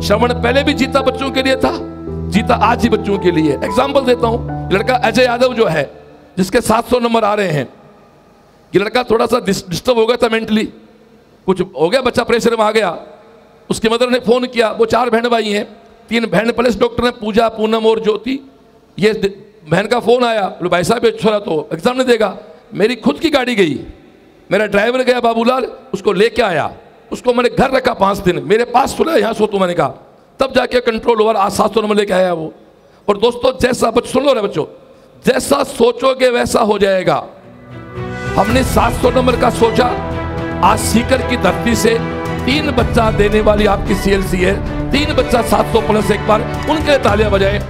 श्रवण पहले भी जीता बच्चों के लिए था, जीता आज ही बच्चों के लिए। एग्ज़ाम्पल देता हूँ लड़का अजय यादव जो है, जिसके 700 नंबर आ रहे हैं। ये लड़का थोड़ा सा डिस्टर्ब हो गया था मेंटली कुछ हो गया, बच्चा प्रेशर में आ गया। उसकी मदर ने फ़ोन किया, वो चार बहन भाई हैं। तीन बहन प्लस डॉक्टर ने पूजा, पूनम और ज्योति। ये बहन का फ़ोन आया, बोलो, भाई साहब छोरा तो एग्ज़ाम नहीं देगा। मेरी खुद की गाड़ी गई। मेरा ड्राइवर गया बाबूलाल, उसको लेके आया। उसको मैंने घर रखा पाँच दिन। मेरे पास सुना यहाँ सो तो मैंने कहा, तब जाके कंट्रोल हुआ आज सात सौ लेके आया वो। और दोस्तों, जैसा बच्चों सुन लो रहे बच्चों, जैसा सोचोगे वैसा हो जाएगा। हमने 700 नंबर का सोचा, आज सीकर की धरती से तीन बच्चा देने वाली आपकी सीएलसी है। तीन बच्चा 700 प्लस एक बार, उनके तालियाँ बजाए।